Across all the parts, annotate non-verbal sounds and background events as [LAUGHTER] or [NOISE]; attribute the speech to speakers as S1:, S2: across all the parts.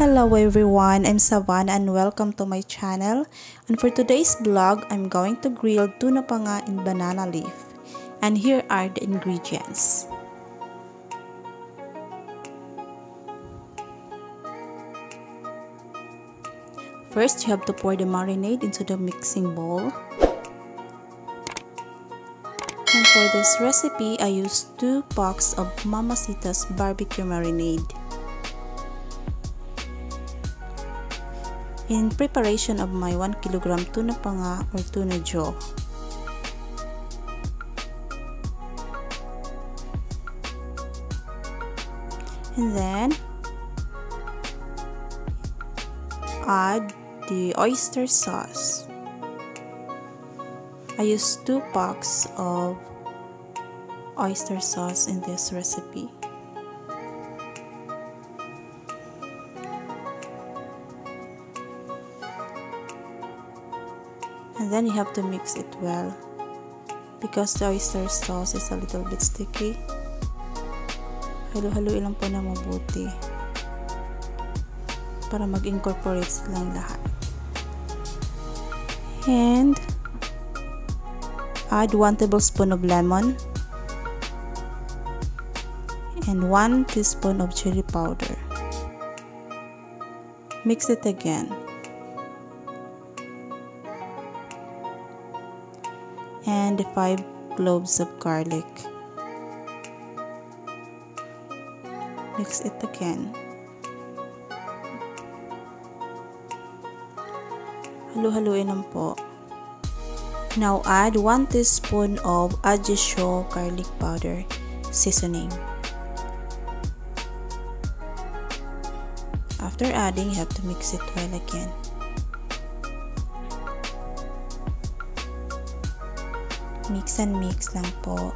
S1: Hello everyone, I'm Savannah and welcome to my channel. And for today's vlog, I'm going to grill tuna panga in banana leaf. And here are the ingredients. First, you have to pour the marinade into the mixing bowl. And for this recipe, I used 2 packs of Mamacita's barbecue marinade. In preparation of my 1 kg tuna panga or tuna jaw. And then add the oyster sauce. I use 2 packs of oyster sauce in this recipe. And then you have to mix it well. Because the oyster sauce is a little bit sticky. Halo-halo lang po na mabuti. Para mag-incorporate silang lahat. And add 1 tablespoon of lemon. And 1 teaspoon of chili powder. Mix it again and 5 cloves of garlic. Mix it again. Halu-haluin lang po. Now add 1 teaspoon of ajisho garlic powder seasoning. After adding, you have to mix it well again. Mix and mix lang po.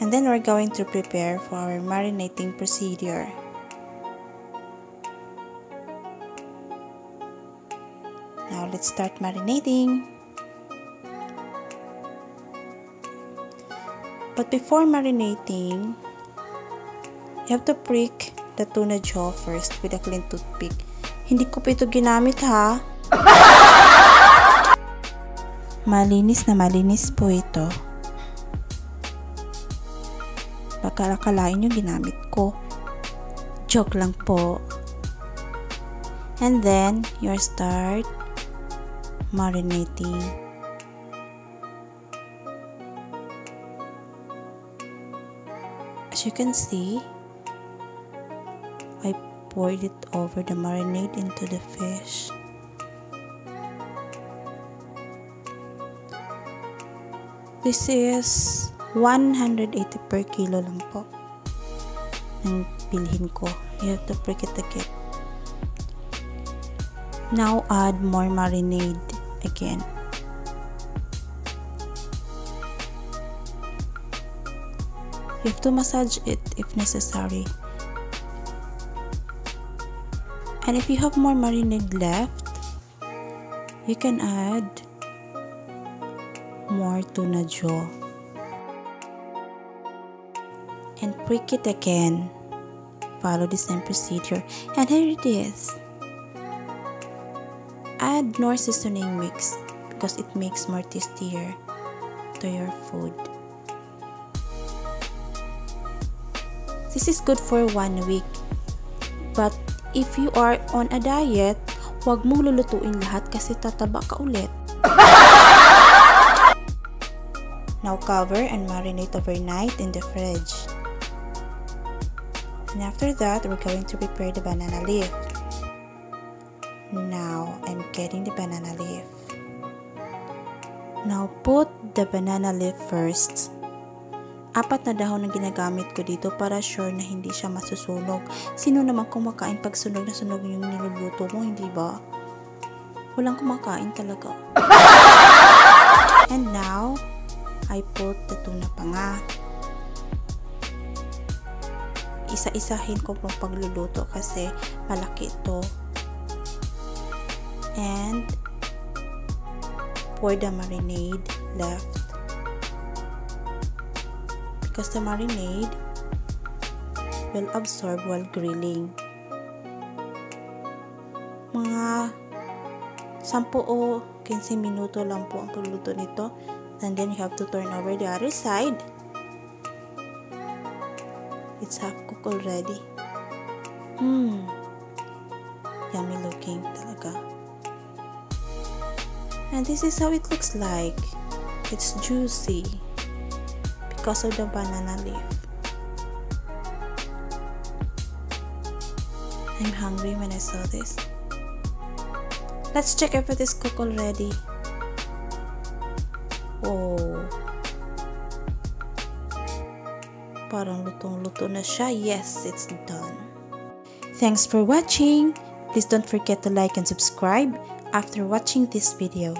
S1: And then we're going to prepare for our marinating procedure. Now let's start marinating. But before marinating, you have to prick the tuna jaw first with a clean toothpick. Hindi ko pa ito ginamit ha. Malinis na malinis po ito. Baka akalain yung ginamit ko. Joke lang po. And then, you start marinating. As you can see, I poured it over the marinade into the fish. This is 180 per kilo lang po ng bilhin ko. You have to prick it again. Now add more marinade again. You have to massage it if necessary. And if you have more marinade left, you can add more tuna jaw. And prick it again. Follow the same procedure. And here it is. Add more seasoning mix because it makes more tastier to your food. This is good for one week. But if you are on a diet, huwag mong lulutuin lahat kasi tataba ka ulit. Now cover and marinate overnight in the fridge. And after that, we're going to prepare the banana leaf. Now, I'm getting the banana leaf. Now, put the banana leaf first. Apat na dahon ang ginagamit ko dito para sure na hindi siya masusunog. Sino naman kumakain pag sunog na sunog yung niluluto mo, hindi ba? Walang kumakain talaga. [LAUGHS] And now, I put the tuna panga. Isa-isahin ko pong pagluluto kasi malaki ito. And pour the marinade left. Because the marinade will absorb while grilling. Mga 10 o 15 minuto lang po ang pagluto nito. And then you have to turn over the other side. It's half cooked already. Hmm. Yummy looking talaga. And this is how it looks like. It's juicy because of the banana leaf. I'm hungry when I saw this. Let's check if it is cooked already. Oh. Parang lutong-luto na siya. Yes, it's done. Thanks for watching. Please don't forget to like and subscribe after watching this video.